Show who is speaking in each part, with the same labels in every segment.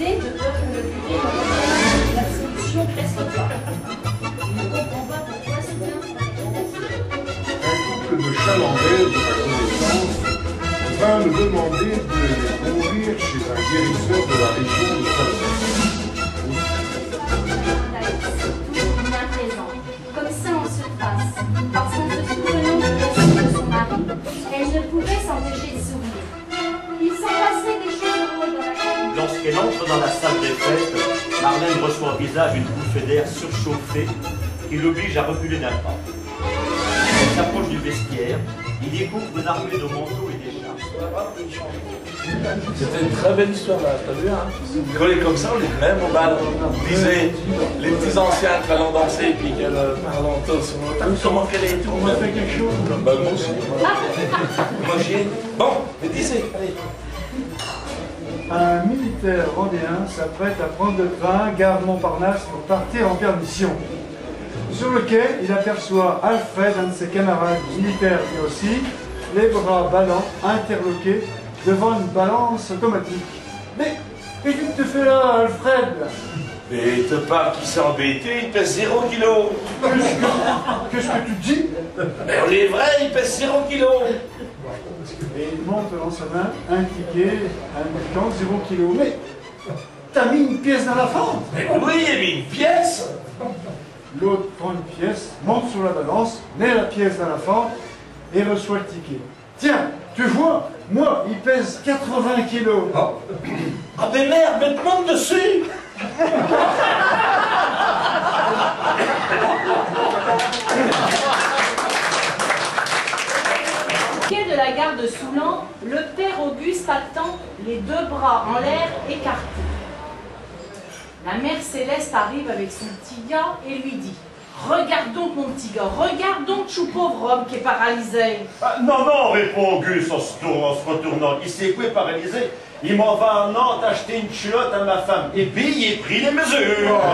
Speaker 1: de peur que le curé ne la solution presque pas. Il ne comprend pas pourquoi c'est un
Speaker 2: couple de Chalandais de sa connaissance vint me demander de les conduire chez un guérisseur de la région de
Speaker 1: comme ça en surface, parce se de son mari, elle ne pouvait s'empêcher
Speaker 3: Lorsqu'elle entre dans la salle des fêtes, Marlène reçoit au visage une bouffée d'air surchauffée qui l'oblige à reculer d'un pas. Elle s'approche du vestiaire, il découvre une armée de manteaux et d'écharpes.
Speaker 4: C'était une très belle histoire là, t'as vu hein Quand on est comme ça, on est même au bal. Disait les petits anciens qui allons danser et puis qu'elle euh, parle en tous. Comment qu'elle est et tout.
Speaker 5: On va faire quelque chose.
Speaker 4: Bah moi aussi. Moi j'y ai. Bon, mais disais, allez.
Speaker 5: Un militaire vendéen s'apprête à prendre le train gare Montparnasse pour partir en permission. Sur le quai, il aperçoit Alfred, un de ses camarades militaires lui aussi, les bras ballants, interloqués, devant une balance automatique. Mais qu'est-ce que tu fais là, Alfred?
Speaker 4: Mais te parle qui s'est embêté, il pèse 0 kg.
Speaker 5: Qu'est-ce que tu dis?
Speaker 4: Mais on est vrai, il pèse 0 kg.
Speaker 5: Et il montre dans sa main un ticket indiquant 0 kg. Mais t'as mis une pièce dans la fente
Speaker 4: Mais oui, il a mis une pièce.
Speaker 5: L'autre prend une pièce, monte sur la balance, met la pièce dans la fente et reçoit le ticket. Tiens, tu vois, moi, il pèse 80 kilos.
Speaker 4: Ah mais merde, mais te monte dessus.
Speaker 1: quai de la gare de Soulan, le père Auguste attend, les deux bras en l'air écartés. La mère Céleste arrive avec son petit gars et lui dit Regarde donc mon petit gars, regarde donc chou pauvre homme qui est paralysé.
Speaker 3: Ah, non, non, répond Auguste en se, tournant, en se retournant. Il s'est quoi paralysé Il m'en va en Nantes acheter une culotte à ma femme. Et puis, il a pris les mesures.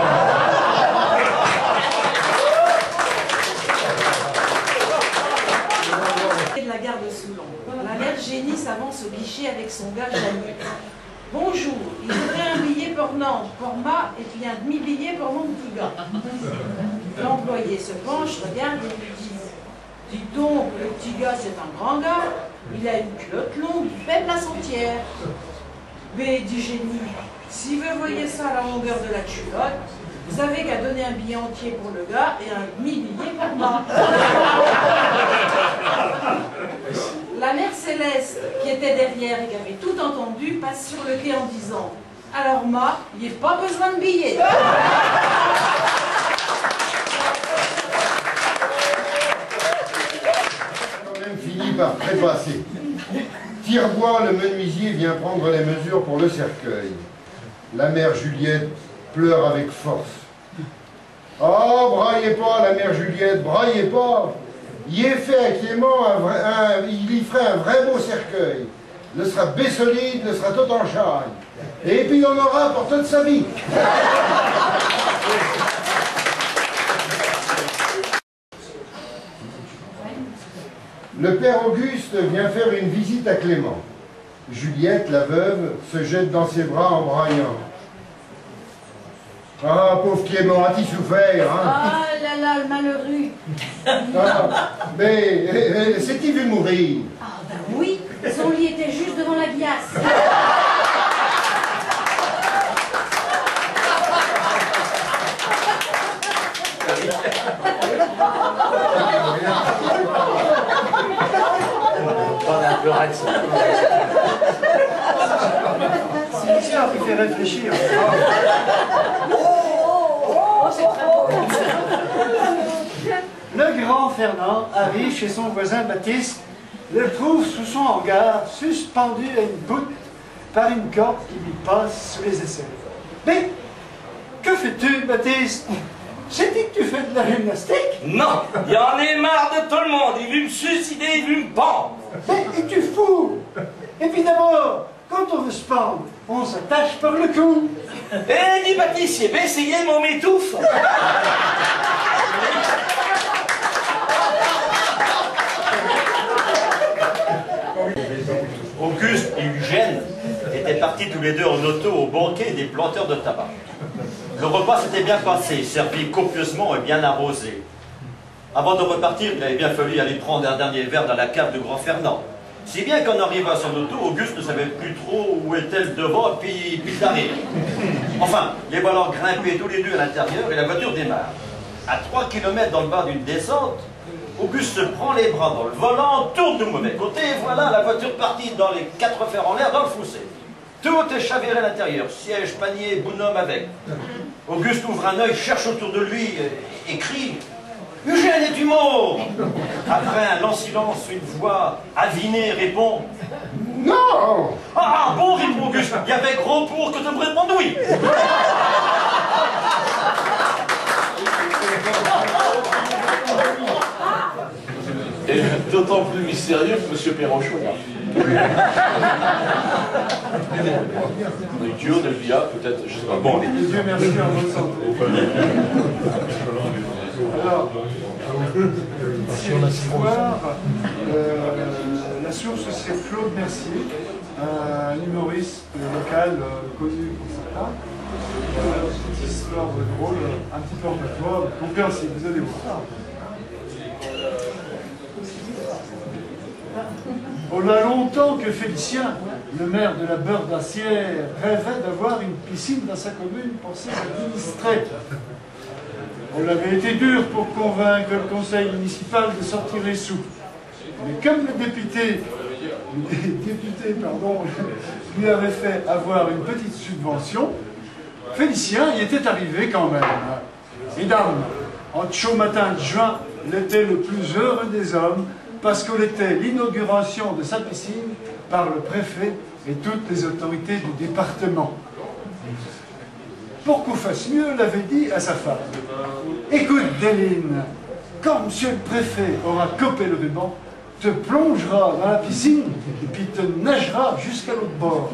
Speaker 6: de la gare de Soulon. La mère Génie s'avance au guichet avec son gars Janine. Bonjour, il voudrait un billet pour Nantes, pour moi, et puis un demi-billet pour mon petit gars. L'employé se penche, regarde et lui dit Dis donc, le petit gars, c'est un grand gars, il a une culotte longue, il fait place entière. Mais, dit Génie, si vous voyez ça à la longueur de la culotte, vous avez qu'à donner un billet entier pour le gars et un demi-billet pour moi. La mère Céleste, qui était derrière et qui avait tout entendu, passe sur le quai en disant Alors, moi, il n'y a pas besoin de billets.
Speaker 2: quand même fini par trépasser. Tirebois, le menuisier, vient prendre les mesures pour le cercueil. La mère Juliette pleure avec force. Oh, braillez pas, la mère Juliette, braillez pas. Il est fait un vrai- il y ferait un vrai beau cercueil. Le sera solide, le sera tout en chaille. Et puis il en aura pour toute sa vie. Le père Auguste vient faire une visite à Clément. Juliette, la veuve, se jette dans ses bras en braillant. Ah, pauvre Clément, as-tu souffert hein
Speaker 6: Ah là là, le malheureux.
Speaker 2: Ah, Mais euh, c'est-il vu mourir
Speaker 1: Ah ben oui, son lit était juste devant la glace.
Speaker 5: C'est ça qui fait réfléchir. Le grand Fernand arrive chez son voisin Baptiste, le trouve sous son hangar, suspendu à une poutre par une corde qui lui passe sous les aisselles. Mais que fais-tu, Baptiste? J'ai dit que tu fais de la gymnastique
Speaker 4: Non, il y en est marre de tout le monde. Il veut me suicider, il veut me pendre.
Speaker 5: Mais es-tu fou? Et puis d'abord, quand on veut se pendre, on s'attache par le cou.
Speaker 4: Eh, dis Baptiste, il essayé mon m'étouffe.
Speaker 3: Auguste et Eugène étaient partis partis tous les deux en auto au banquet des planteurs de tabac. Le repas s'était bien passé, servi copieusement et bien arrosé. Avant de repartir, il avait bien fallu aller prendre un dernier verre dans la cave de Grand Fernand. Si bien qu'en arrivant à son auto, Auguste ne savait plus trop où était le devant puis, puis l'arrière. Enfin, les voilà grimpés tous les deux à l'intérieur et la voiture démarre. À 3 km dans le bas d'une descente, Auguste se prend les bras dans le volant, tourne du mauvais côté, et voilà la voiture partie dans les quatre fers en l'air dans le fossé. Tout est chaviré à l'intérieur, siège, panier, bonhomme avec. Auguste ouvre un œil, cherche autour de lui et, et crie Eugène, es-tu mort Après un long silence, une voix avinée répond
Speaker 2: Non
Speaker 3: Ah bon, répond Auguste, il y avait gros pour que de me répondre oui
Speaker 4: Et d'autant plus mystérieux que M. Perrochon. Les duos d'Elvia, peut-être, je sais pas. Bon, les-
Speaker 5: Dieu merci en votre santé. Alors, ici l'histoire, euh, la source c'est Claude Mercier, un humoriste local euh, connu pour certains. Euh, petite histoire drôle, un petit peu en patois, compréhensible, vous allez voir. On a longtemps que Félicien, le maire de la Beurre d'Acière, rêvait d'avoir une piscine dans sa commune pour ses administrés. On avait été dur pour convaincre le conseil municipal de sortir les sous. Mais comme le député, lui avait fait avoir une petite subvention, Félicien y était arrivé quand même. Mesdames, en chaud matin de juin, l'été le plus heureux des hommes, parce qu'on était l'inauguration de sa piscine par le préfet et toutes les autorités du département. Pour qu'on fasse mieux, l'avait dit à sa femme. Écoute, Déline, quand monsieur le préfet aura copé le ruban, te plongera dans la piscine et puis te nagera jusqu'à l'autre bord.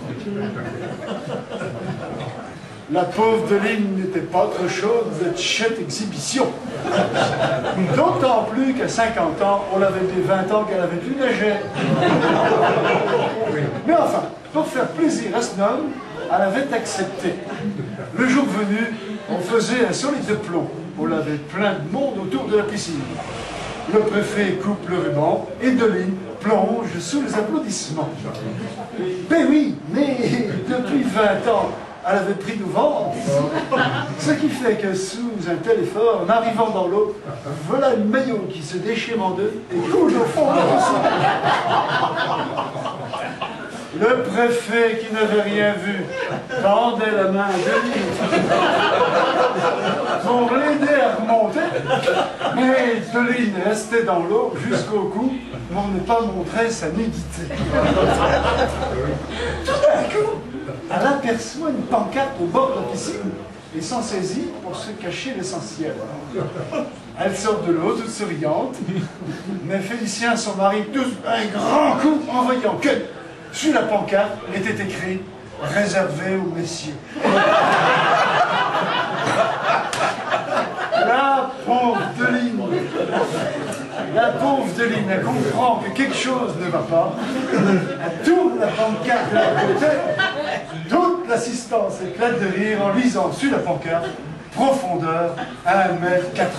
Speaker 5: La pauvre Deline n'était pas trop chaude de cette exhibition. D'autant plus qu'à 50 ans, on l'avait dit 20 ans qu'elle avait plus nager. Mais enfin, pour faire plaisir à ce homme, elle avait accepté. Le jour venu, on faisait un solide plomb. On avait plein de monde autour de la piscine. Le préfet coupe le ruban et Deline plonge sous les applaudissements. Ben oui, mais depuis 20 ans, elle avait pris du vent. Ce qui fait que sous un tel effort, en arrivant dans l'eau, voilà le maillot qui se déchire en deux et coule au fond de piscine. Le préfet, qui n'avait rien vu, tendait la main à Deline pour l'aider à remonter, mais Deline restait dans l'eau jusqu'au cou pour ne pas montrer sa nudité. Tout d'un coup, elle aperçoit une pancarte au bord de la piscine et s'en saisit pour se cacher l'essentiel. Elle sort de l'eau toute souriante, mais Félicien, son mari, tous un grand coup en voyant que sur la pancarte était écrit réservé aux messieurs. La pauvre Deline, la pauvre Deline, elle comprend que quelque chose ne va pas. Elle tourne la pancarte de la côté. L'assistance éclate de rire en lisant sur la pancarte profondeur 1 mètre 80.